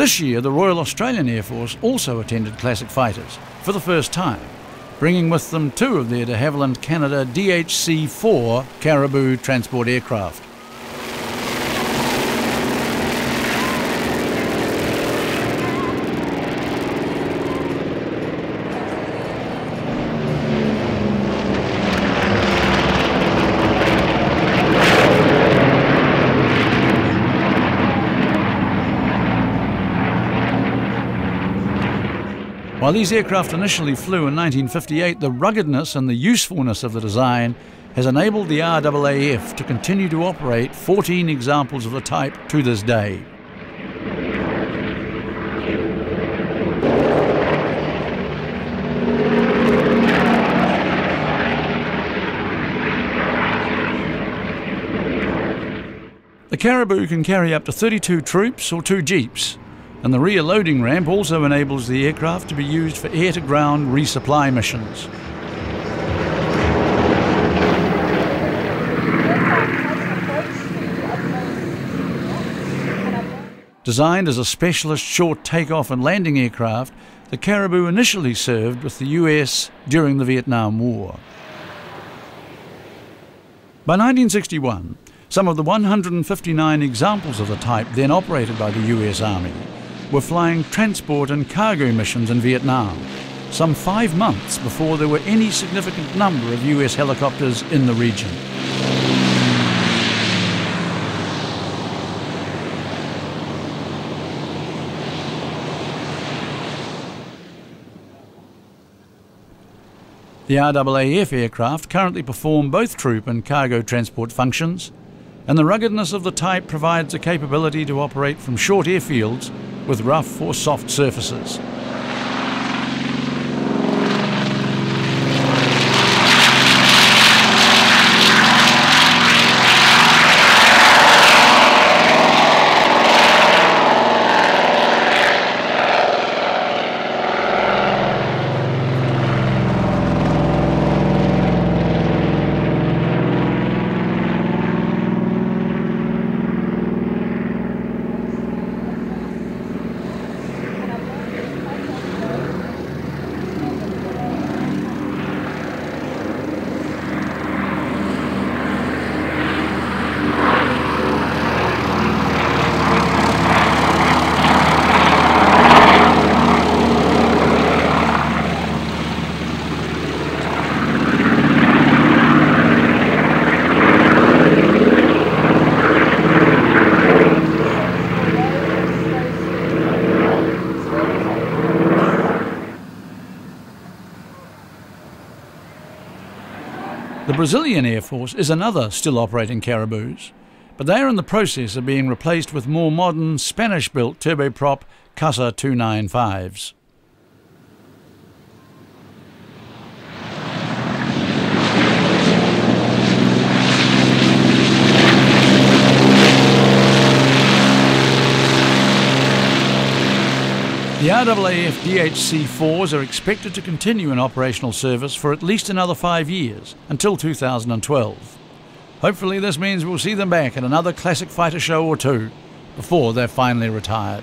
This year, the Royal Australian Air Force also attended Classic Fighters for the first time, bringing with them two of their de Havilland Canada DHC 4 Caribou transport aircraft. While these aircraft initially flew in 1958, the ruggedness and the usefulness of the design has enabled the RAAF to continue to operate 14 examples of the type to this day. The Caribou can carry up to 32 troops or two jeeps, and the rear loading ramp also enables the aircraft to be used for air to ground resupply missions. Designed as a specialist short takeoff and landing aircraft, the Caribou initially served with the US during the Vietnam War. By 1961, some of the 159 examples of the type then operated by the US Army were flying transport and cargo missions in Vietnam, some five months before there were any significant number of US helicopters in the region. The RAAF aircraft currently perform both troop and cargo transport functions, and the ruggedness of the type provides a capability to operate from short airfields with rough or soft surfaces. The Brazilian Air Force is another still operating Caribous, but they are in the process of being replaced with more modern Spanish built turboprop Casa 295s. The RAAF DHC-4s are expected to continue in operational service for at least another five years, until 2012. Hopefully this means we'll see them back at another classic fighter show or two, before they're finally retired.